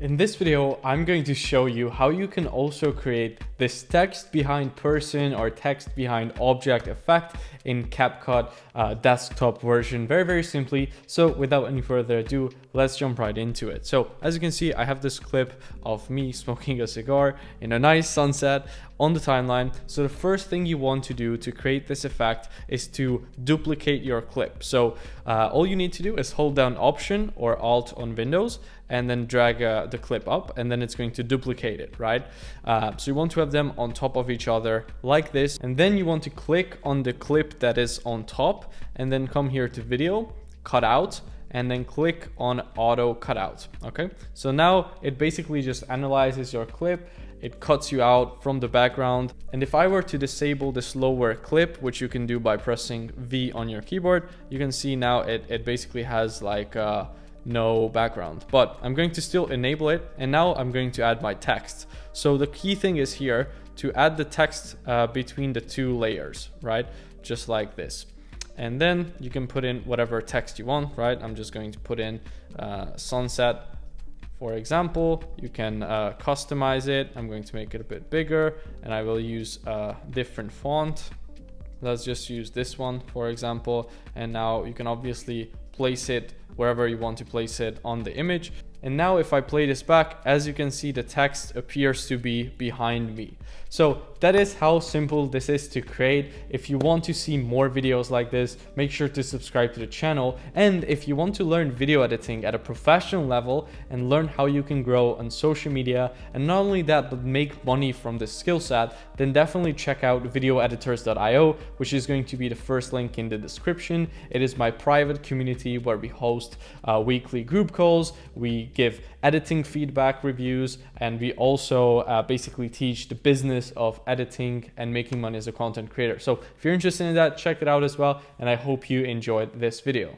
In this video, I'm going to show you how you can also create this text behind person or text behind object effect in CapCut uh, desktop version very, very simply. So without any further ado, let's jump right into it. So as you can see, I have this clip of me smoking a cigar in a nice sunset on the timeline. So the first thing you want to do to create this effect is to duplicate your clip. So uh, all you need to do is hold down Option or Alt on Windows and then drag uh, the clip up and then it's going to duplicate it, right? Uh, so you want to have them on top of each other like this. And then you want to click on the clip that is on top and then come here to video, cut out, and then click on auto cutout. Okay, so now it basically just analyzes your clip it cuts you out from the background. And if I were to disable the slower clip, which you can do by pressing V on your keyboard, you can see now it, it basically has like uh, no background. But I'm going to still enable it. And now I'm going to add my text. So the key thing is here to add the text uh, between the two layers, right? Just like this. And then you can put in whatever text you want, right? I'm just going to put in uh, sunset for example, you can uh, customize it. I'm going to make it a bit bigger and I will use a different font. Let's just use this one, for example. And now you can obviously place it wherever you want to place it on the image. And now if I play this back, as you can see, the text appears to be behind me. So that is how simple this is to create. If you want to see more videos like this, make sure to subscribe to the channel. And if you want to learn video editing at a professional level and learn how you can grow on social media, and not only that, but make money from this skill set, then definitely check out videoeditors.io, which is going to be the first link in the description. It is my private community where we host uh, weekly group calls. We give editing feedback reviews, and we also uh, basically teach the business of editing and making money as a content creator. So if you're interested in that, check it out as well, and I hope you enjoyed this video.